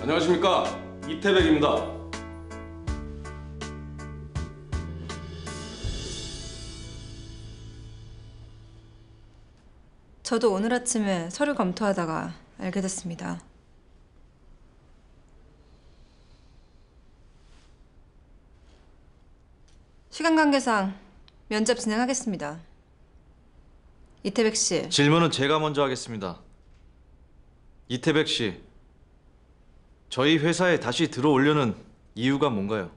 안녕하십니까 이태백입니다. 저도 오늘 아침에 서류 검토하다가 알게 됐습니다. 시간 관계상 면접 진행하겠습니다. 이태백 씨, 질문은 제가 먼저 하겠습니다. 이태백 씨, 저희 회사에 다시 들어오려는 이유가 뭔가요?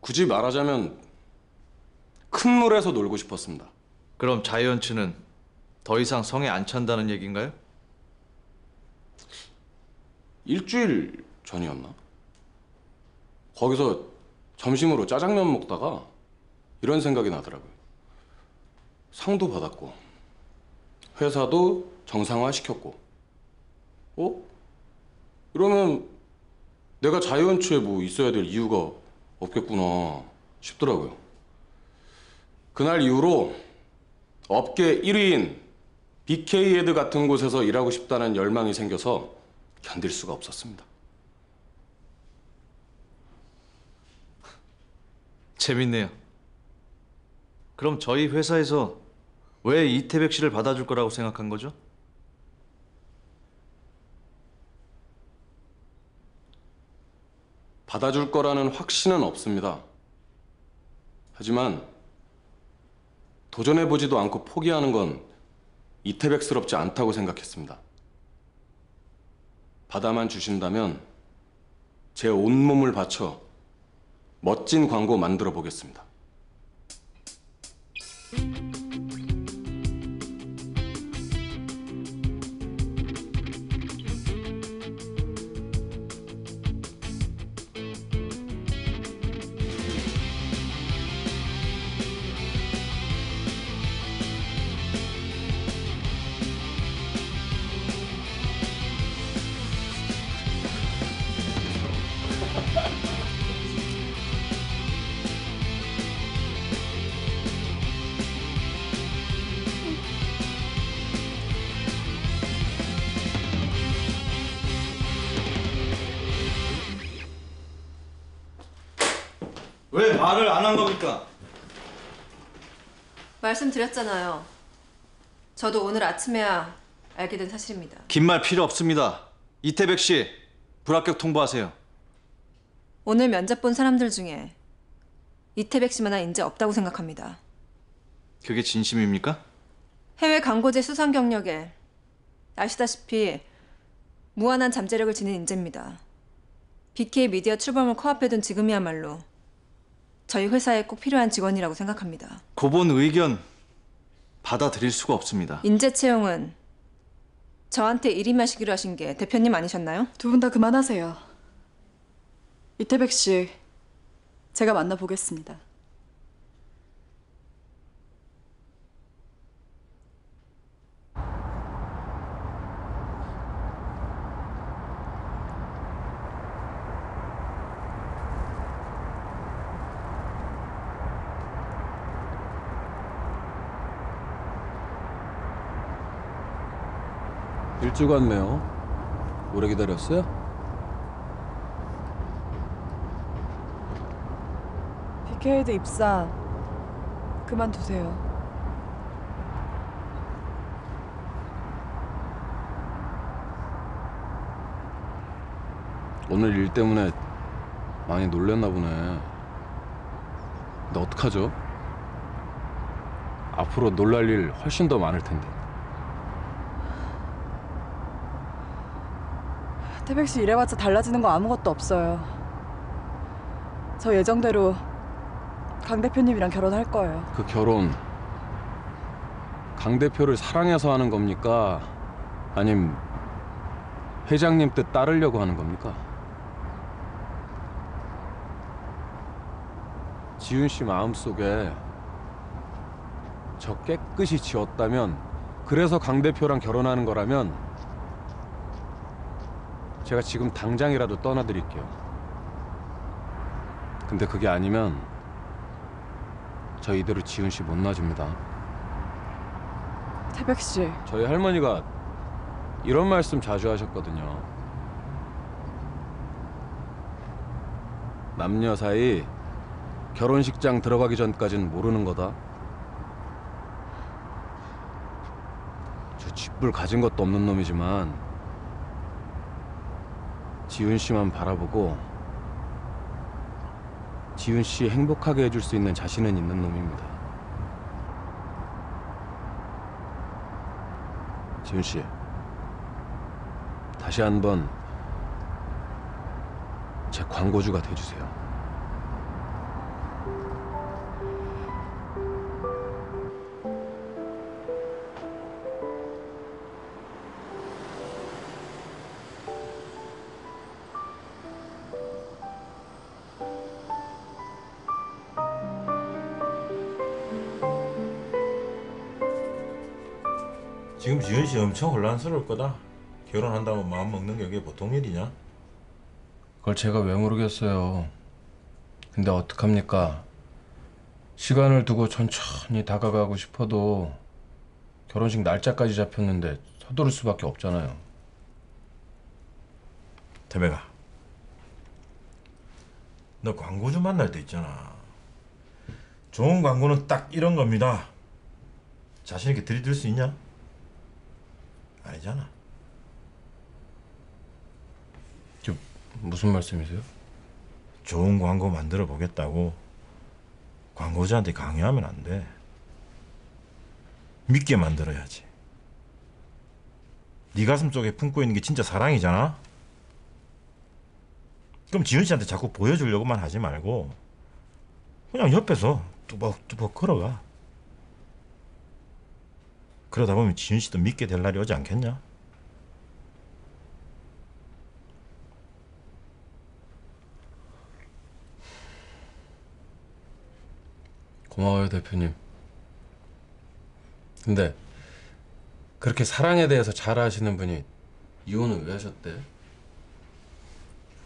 굳이 말하자면 큰 물에서 놀고 싶었습니다. 그럼 자이언츠는 더 이상 성에 안 찬다는 얘기인가요? 일주일 전이었나? 거기서 점심으로 짜장면 먹다가 이런 생각이 나더라고요. 상도 받았고 회사도 정상화 시켰고 어? 이러면 내가 자이언츠에 뭐 있어야 될 이유가 없겠구나 싶더라고요. 그날 이후로 업계 1위인 BK헤드 같은 곳에서 일하고 싶다는 열망이 생겨서 견딜 수가 없었습니다. 재밌네요. 그럼 저희 회사에서 왜 이태백 씨를 받아줄 거라고 생각한 거죠? 받아줄 거라는 확신은 없습니다. 하지만 도전해보지도 않고 포기하는 건 이태백스럽지 않다고 생각했습니다. 받아만 주신다면 제 온몸을 바쳐 멋진 광고 만들어 보겠습니다. 말을 안 한 겁니까? 말씀드렸잖아요. 저도 오늘 아침에야 알게 된 사실입니다. 긴 말 필요 없습니다. 이태백 씨, 불합격 통보하세요. 오늘 면접 본 사람들 중에 이태백 씨만한 인재 없다고 생각합니다. 그게 진심입니까? 해외 광고제 수상 경력에 아시다시피 무한한 잠재력을 지닌 인재입니다. BK 미디어 출범을 코앞에 둔 지금이야말로 저희 회사에 꼭 필요한 직원이라고 생각합니다. 고본 의견 받아들일 수가 없습니다. 인재 채용은 저한테 일임하시기로 하신 게 대표님 아니셨나요? 두 분 다 그만하세요. 이태백 씨, 제가 만나보겠습니다. 일찍 왔네요. 오래 기다렸어요? BKD 입사 그만두세요. 오늘 일 때문에 많이 놀랬나 보네. 근데 어떡하죠? 앞으로 놀랄 일 훨씬 더 많을 텐데. 태백 씨 이래봤자 달라지는 거 아무것도 없어요. 저 예정대로 강 대표님이랑 결혼할 거예요. 그 결혼 강 대표를 사랑해서 하는 겁니까? 아님 회장님 뜻 따르려고 하는 겁니까? 지훈 씨 마음속에 저 깨끗이 지웠다면 그래서 강 대표랑 결혼하는 거라면 제가 지금 당장이라도 떠나드릴게요. 근데 그게 아니면 저 이대로 지은 씨못 놔줍니다. 태백 씨. 저희 할머니가 이런 말씀 자주 하셨거든요. 남녀 사이 결혼식장 들어가기 전까진 모르는 거다. 저 쥐뿔 가진 것도 없는 놈이지만 지훈 씨만 바라보고 지훈 씨 행복하게 해줄 수 있는 자신은 있는 놈입니다. 지훈 씨, 다시 한번 제 광고주가 돼주세요. 지금 지은 씨 엄청 혼란스러울 거다. 결혼한다면 마음 먹는 게 그게 보통 일이냐? 그걸 제가 왜 모르겠어요. 근데 어떡합니까? 시간을 두고 천천히 다가가고 싶어도 결혼식 날짜까지 잡혔는데 서두를 수밖에 없잖아요. 태백아, 너 광고주 만날 때 있잖아. 좋은 광고는 딱 이런 겁니다. 자신 있게 들이댈 수 있냐? 아니잖아. 저 무슨 말씀이세요? 좋은 광고 만들어 보겠다고 광고주한테 강요하면 안 돼. 믿게 만들어야지. 네 가슴 속에 품고 있는 게 진짜 사랑이잖아. 그럼 지은 씨한테 자꾸 보여주려고만 하지 말고 그냥 옆에서 뚜벅뚜벅 걸어가. 그러다 보면 지은 씨도 믿게 될 날이 오지 않겠냐? 고마워요 대표님. 근데 그렇게 사랑에 대해서 잘 아시는 분이 이혼을 왜 하셨대?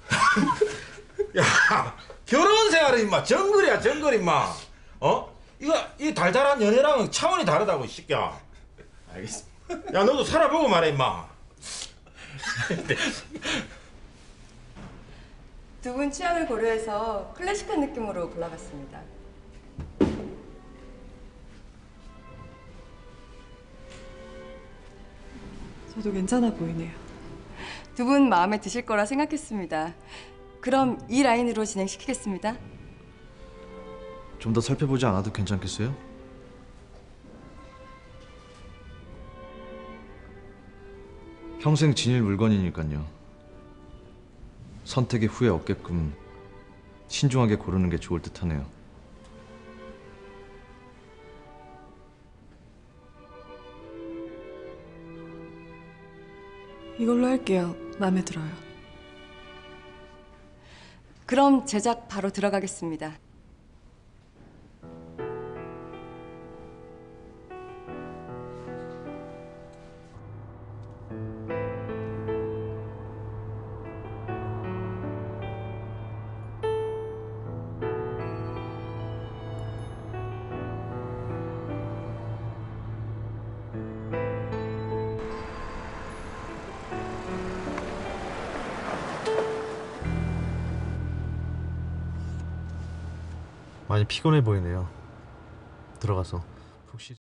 결혼 생활은 임마 정글이야 정글 임마 어 이거 이 달달한 연애랑은 차원이 다르다고 이 새끼야 알겠습니다. 야 너도 살아보고 말해 임마 두분 취향을 고려해서 클래식한 느낌으로 골라봤습니다. 저도 괜찮아 보이네요. 두 분 마음에 드실 거라 생각했습니다. 그럼 이 라인으로 진행시키겠습니다. 좀 더 살펴보지 않아도 괜찮겠어요? 평생 지닐 물건이니까요. 선택의 후회 없게끔 신중하게 고르는 게 좋을 듯하네요. 이걸로 할게요. 마음에 들어요. 그럼 제작 바로 들어가겠습니다. 많이 피곤해 보이네요. 들어가서